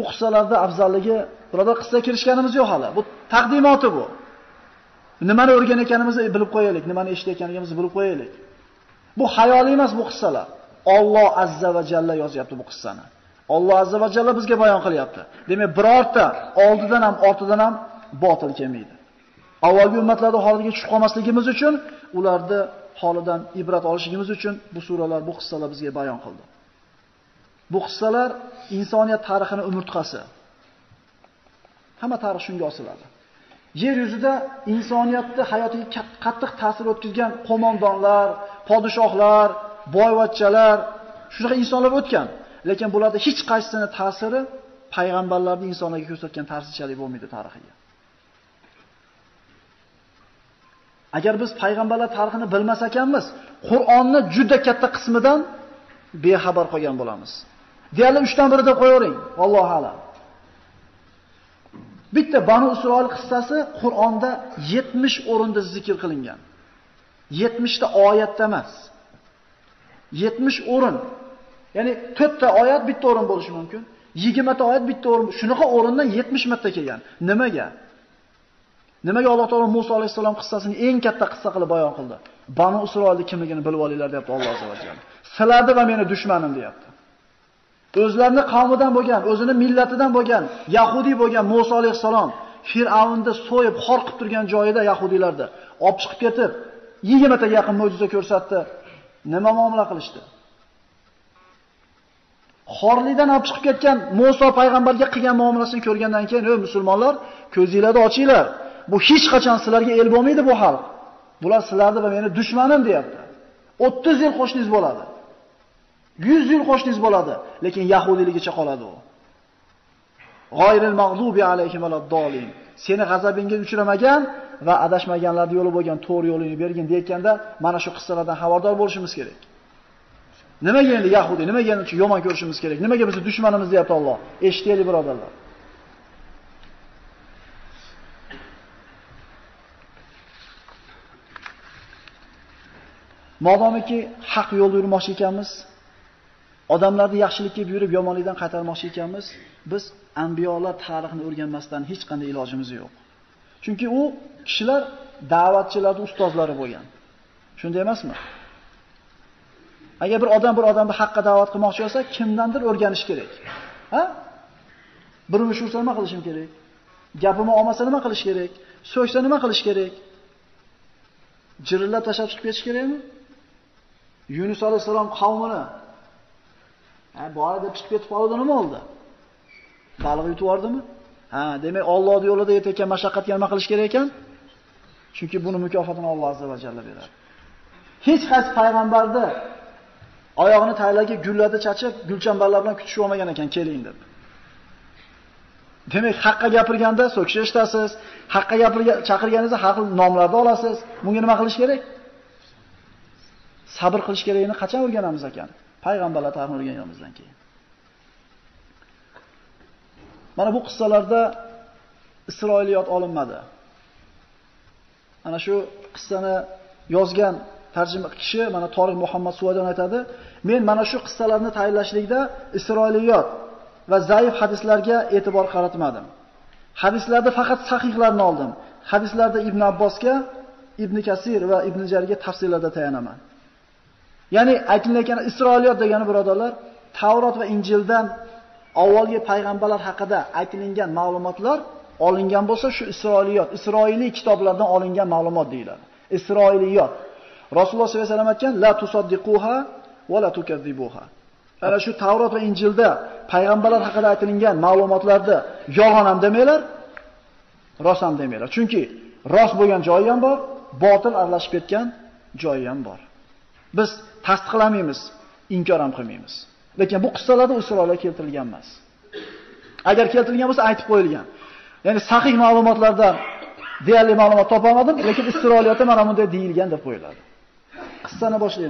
Bu qissalarda afzalligi, birodar qissaga kirishganimiz yo'q hali. Bu taqdimoti bu. Nimani o'rganayotganimizni bilib qo'yaylik, nimani eshitayotganligimizni bilib qo'yaylik. Bu xayoliy emas bu qissalar. Alloh azza va jalla yozyapti bu qissani. Alloh azza va jalla bizga bayon qilyapti. Demak, birorta oldidan ham, ortidan ham botil kelmaydi. Avvalgi ummatlarda holiga tushib qolmasligimiz uchun, ularni holidan ibrat olishimiz uchun bu suralar, bu qissalar bizga bayon qildi. Bu qissalar insoniyat tarixining umurtqasi. Hamma tarix shunga osiladi. Yer yuzida insoniyatni hayotiga qattiq ta'sir o'tkazgan qo'mondonlar, podshohlar, boyvachchalar, shunaqa insonlar o'tgan. Lekin bularda hech qaysisini ta'siri payg'ambarlarning insonlarga ko'rsatgan ta'sirchalik bo'lmaydi tarixiga. Agar biz payg'ambarlar tarixini bilmas ekanmiz, Qur'onni juda katta qismidan bexabar qolgan bo'lamiz. Deyarli 3 dan 1 deb qo'yavering, Alloh a'lam. Bitta Banu Isroil qissasi Qur'onda 70 o'rinda zikr qilingan. 70 ta oyatda emas. 70 o'rin. Ya'ni 4 ta oyat bitta o'rin bo'lishi mumkin. 20 ta oyat bitta o'rin. Shunaqa o'rindan 70 marta kelgan. Nimaga? Nimaga Alloh taolo Musa alayhisalom qissasini eng katta qissa qilib bayon qildi? Banu Isroilning kimligini bilib olinglar deyapti Alloh azza va jalla. Sizlarni va meni dushmanim deyapti. O'zlarini qavmidan bo'lgan, o'zini millatidan bo'lgan, yahudi bo'lgan Musa alayhisalom Fir'avnni so'yib, xor qilib turgan joyida yahudiylarda olib chiqib ketib, 20 ta yaqin mo'jiza ko'rsatdi. Nima muomala qilishdi? Xorlikdan olib chiqib ketgan Musa payg'ambarga qilgan muomalasini ko'rgandan keyin, "Ey musulmonlar, ko'zinglarni ochinglar. Bu hech qachon sizlarga el bo'lmaydi bu xalq. Bular sizlarni va meni dushmanim" deyapti. 30 yil qo'shningiz bo'ladi. 100 yil qo'shningiz bo'ladi, lekin yahudiyligicha qoladi u. G'oyril mag'dubi alayhim valaddolin. Seni g'azabingga uchramagan va adashmaganlarning yo'li bo'lgan to'g'ri yo'lini bergin deyotganda, mana shu qissalardan xabardor bo'lishimiz kerak. Nimaga endi yahudi, nimaga endi yomon ko'rishimiz kerak? Nimaga bizni dushmanimiz deyapti Alloh? Eshitaylik birodarlar. Modomiki haq yo'lda yurmoqchi ekanmiz, odamlarni yaxshilikka buyurib yomonlikdan qaytarmoqchi ekanmiz, biz anbiyolar tarixini o'rganmasdan hech qanday ilojimiz yo'q. Chunki u kishilar da'vatchilarning ustozlari bo'lgan. Shunday emasmi? Agar bir odam bir odamni haqqa da'vat qilmoqchi bo'lsa, kimdandir o'rganish kerak. Ha? Bir mush ursa nima qilishim kerak? Gapimni olmasa nima qilish kerak? So'ksa nima qilish kerak? Jirillab tashlab chiqib ketish kerakmi? Yunus alayhisalom qavmini Ha, bora deb chiqib ketib qoldi nima bo'ldi? Baliq yutib yubordimi? Ha, demak Allohning yo'lida yetayotgan mashaqqatga nima qilish kerak ekan? Chunki buni mukofotini Alloh azza va jalla beradi. Hech qaysi payg'ambarda oyog'ini taylarga gullarda chachib, gulchambarlar bilan kutishib olmagan ekan, keling deb. Demak, haqqa gapirganda so'kish eshitasiz, haqqa gapirga chaqirganingizda har xil nomlarni olasiz. Bunga nima qilish kerak? Sabr qilish kerakligini qachon o'rganamiz ekan? Payg'ambarlar tarixini o'rganganimizdan keyin. Mana bu qissalarda Isroiliyot olinmadi. Ana shu qissani yozgan tarjima kishi mana Torih Muhammad Suvadon aytadi, men mana shu qissalarni tayyorlashlikda Isroiliyot va zaif hadislarga e'tibor qaratmadim. Hadislarda faqat sahihlarni oldim. Hadislarda Ibn Abbosga, Ibn Kasir va Ibn Jarga tafsirlarda tayanaman. Ya'ni aytilayotgan Isroiliyot degani birodarlar, Tavrot va Injildan avvalgi payg'ambarlar haqida aytilingan ma'lumotlar olingan bo'lsa, shu Isroiliyot, Isroiliy kitoblardan olingan ma'lumot deyiladi. Isroiliyot. Rasululloh sollallohu alayhi vasallam aytgan, la tusaddiquha va la tukazzibuha. Ana shu Tavrot va Injilda payg'ambarlar haqida aytilingan ma'lumotlarni yolg'on ham demanglar, rost ham demanglar. Chunki rost bo'lgan joyi ham bor, botil aralashib ketgan joyi ham bor. Biz tasdiqlamaymiz, inkor ham qilmaymiz. Lekin bu qissalarda Isroilga keltirilgan emas. Agar keltirilgan bo'lsa aytib qo'yilgan. Ya'ni sahih ma'lumotlardan deyarli ma'lumot topolmadim, lekin Isroiliyotda mana bunday deyilgan deb qo'yiladi. Qissani boshlaymiz.